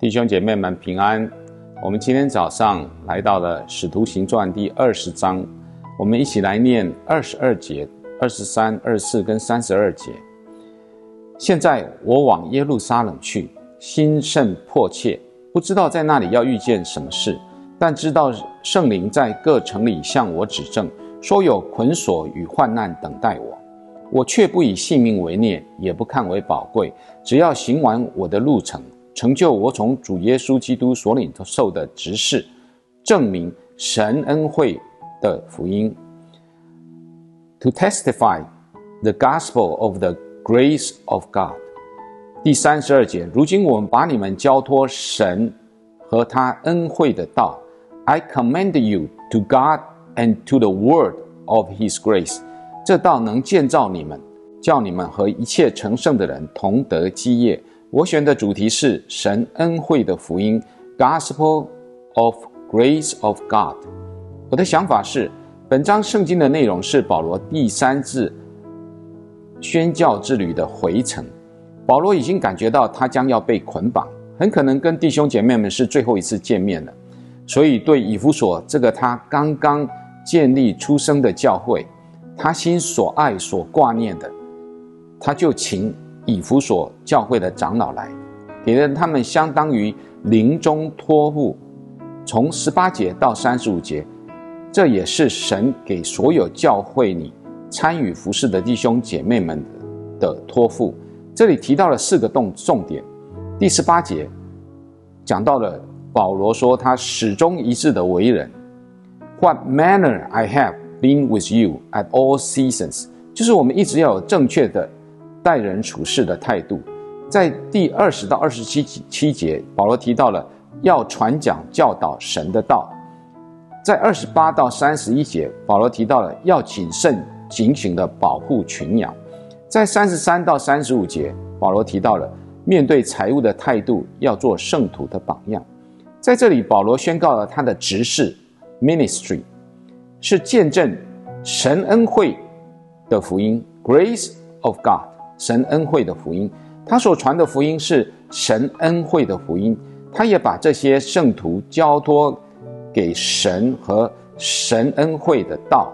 弟兄姐妹们平安。我们今天早上来到了《使徒行传》第二十章，我们一起来念二十二节、二十三、二十四跟三十二节。现在我往耶路撒冷去，心甚迫切，不知道在那里要遇见什么事，但知道圣灵在各城里向我指证，说有捆锁与患难等待我。我却不以性命为念，也不看为宝贵，只要行完我的路程，成就我从主耶稣基督所领受的职事，证明神恩惠的福音。To testify the gospel of the grace of God。第三十二节，如今我们把你们交托神和他恩惠的道。I commend you to God and to the word of His grace。这道能建造你们，叫你们和一切成圣的人同得基业。我选的主题是神恩惠的福音 （Gospel of Grace of God）。我的想法是，本章圣经的内容是保罗第三次宣教之旅的回程。保罗已经感觉到他将要被捆绑，很可能跟弟兄姐妹们是最后一次见面了。所以，对以弗所这个他刚刚建立出生的教会。他心所爱、所挂念的，他就请以弗所教会的长老来，给了他们相当于临终托付，从十八节到三十五节，这也是神给所有教会里参与服侍的弟兄姐妹们的托付。这里提到了四个重重点。第十八节讲到了保罗说他始终一致的为人，What manner I have。been with you at all seasons，就是我们一直要有正确的待人处事的态度。在第二十到二十七七节，保罗提到了要传讲教导神的道。在二十八到三十一节，保罗提到了要谨慎警醒的保护群羊。在三十三到三十五节，保罗提到了面对财务的态度要做圣徒的榜样。在这里，保罗宣告了他的执事 ministry。是见证神恩惠的福音，Grace of God，神恩惠的福音。他所传的福音是神恩惠的福音。他也把这些圣徒交托给神和神恩惠的道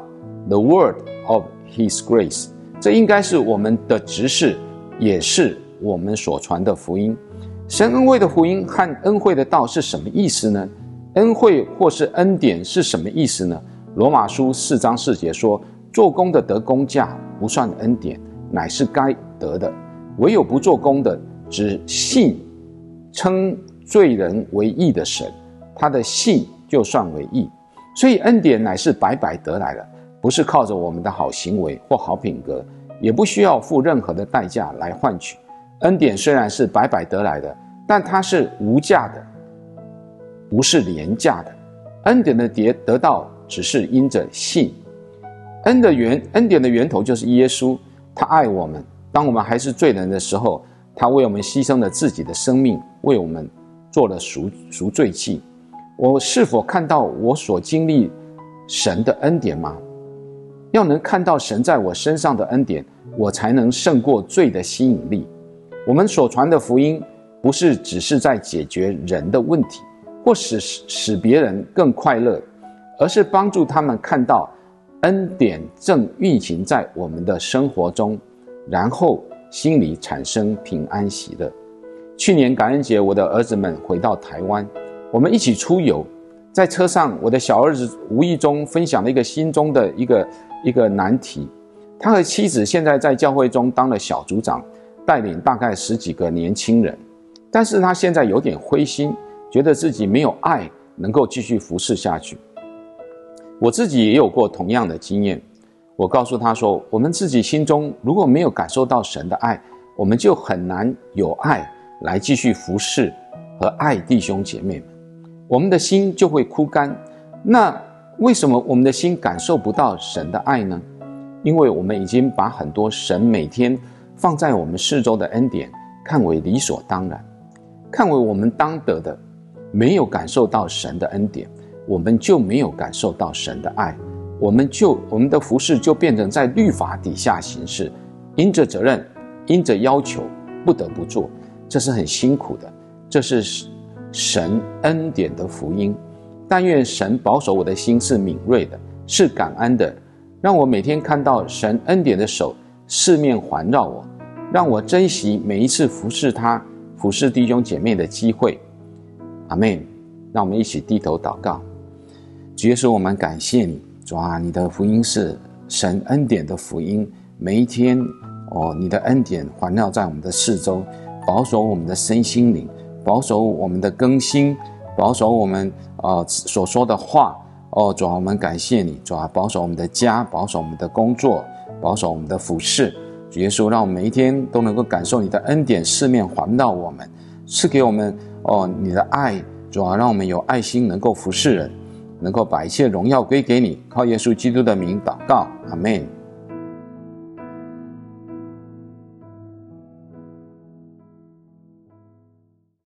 ，The Word of His Grace。这应该是我们的执事，也是我们所传的福音。神恩惠的福音和恩惠的道是什么意思呢？恩惠或是恩典是什么意思呢？罗马书四章四节说：“做工的得工价，不算恩典，乃是该得的；唯有不做工的，只信称罪人为义的神，他的信就算为义。所以恩典乃是白白得来的，不是靠着我们的好行为或好品格，也不需要付任何的代价来换取。恩典虽然是白白得来的，但它是无价的，不是廉价的。恩典的得得到。”只是因着信，恩的源，恩典的源头就是耶稣。他爱我们，当我们还是罪人的时候，他为我们牺牲了自己的生命，为我们做了赎赎罪祭。我是否看到我所经历神的恩典吗？要能看到神在我身上的恩典，我才能胜过罪的吸引力。我们所传的福音，不是只是在解决人的问题，或使使别人更快乐。而是帮助他们看到恩典正运行在我们的生活中，然后心里产生平安喜乐。去年感恩节，我的儿子们回到台湾，我们一起出游，在车上，我的小儿子无意中分享了一个心中的一个一个难题。他和妻子现在在教会中当了小组长，带领大概十几个年轻人，但是他现在有点灰心，觉得自己没有爱能够继续服侍下去。我自己也有过同样的经验。我告诉他说：“我们自己心中如果没有感受到神的爱，我们就很难有爱来继续服侍和爱弟兄姐妹。我们的心就会枯干。那为什么我们的心感受不到神的爱呢？因为我们已经把很多神每天放在我们四周的恩典看为理所当然，看为我们当得的，没有感受到神的恩典。”我们就没有感受到神的爱，我们就我们的服饰就变成在律法底下行事，因着责任，因着要求，不得不做，这是很辛苦的，这是神恩典的福音。但愿神保守我的心是敏锐的，是感恩的，让我每天看到神恩典的手四面环绕我，让我珍惜每一次服侍他、服侍弟兄姐妹的机会。阿门。让我们一起低头祷告。主耶稣，我们感谢你，主啊，你的福音是神恩典的福音。每一天，哦，你的恩典环绕在我们的四周，保守我们的身心灵，保守我们的更新，保守我们啊所说的话。哦，主啊，我们感谢你，主啊，保守我们的家，保守我们的工作，保守我们的服饰。主耶稣，让我们每一天都能够感受你的恩典，四面环绕我们，赐给我们哦你的爱。主啊，让我们有爱心，能够服侍人，能够把一切荣耀归给你。靠耶稣基督的名祷告，阿门。